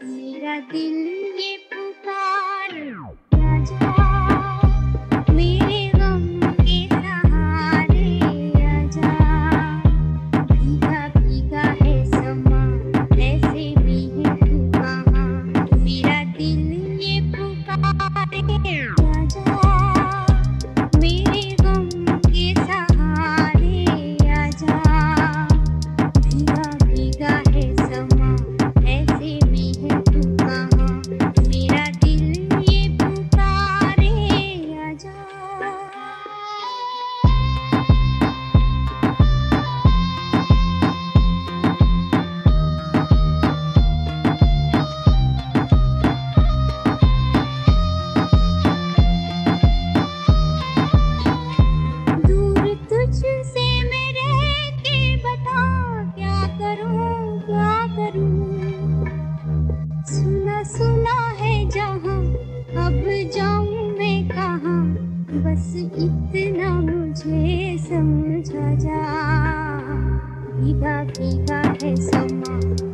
Siga de. बस इतना मुझे समझा जा। बाकी का है समा।